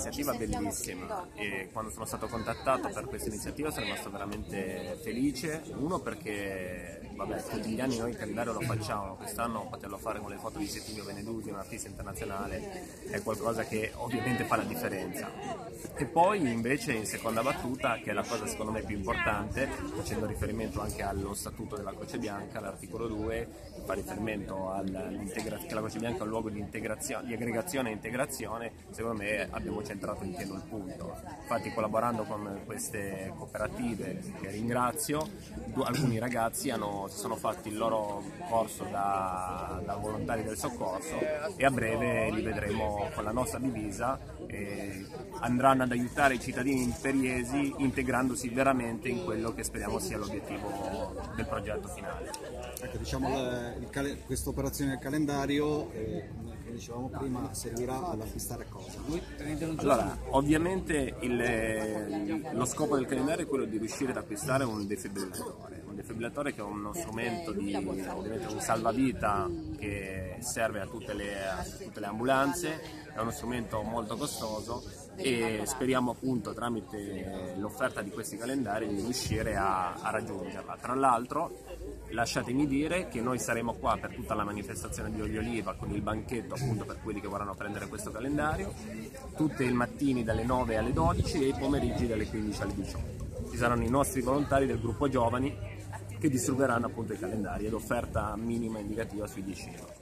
un'iniziativa bellissima. E quando sono stato contattato per questa iniziativa sono rimasto veramente felice, uno perché vabbè, tutti gli anni noi il calendario lo facciamo, quest'anno poterlo fare con le foto di Settimio Venedusi, un artista internazionale, è qualcosa che ovviamente fa la differenza. E poi invece in seconda battuta, che è la cosa secondo me più importante, facendo riferimento anche allo statuto della Croce Bianca, l'articolo 2 fa riferimento all'integrazione, che la Croce Bianca è un luogo di, di aggregazione e integrazione, secondo me abbiamo centrato in pieno il punto. Infatti collaborando con queste cooperative, che ringrazio, alcuni ragazzi hanno si sono fatti il loro corso da, da, volontari del soccorso e a breve li vedremo con la nostra divisa e andranno ad aiutare i cittadini imperiesi integrandosi veramente in quello che speriamo sia l'obiettivo del progetto finale. Ecco, diciamo, questa operazione del calendario eh, dicevamo prima, servirà ad acquistare cosa? Allora, ovviamente il, lo scopo del calendario è quello di riuscire ad acquistare un defibrillatore, un defibrillatore che è uno strumento di, ovviamente un salvavita che serve a tutte le, a tutte le ambulanze, è uno strumento molto costoso e speriamo appunto tramite l'offerta di questi calendari di riuscire a, a raggiungerla. Tra l'altro lasciatemi dire che noi saremo qua per tutta la manifestazione di Olio Oliva con il banchetto appunto per quelli che vorranno prendere questo calendario, tutti i mattini dalle 9 alle 12 e i pomeriggi dalle 15 alle 18. Ci saranno i nostri volontari del gruppo giovani che distribuiranno appunto i calendari ed offerta minima indicativa sui 10 euro.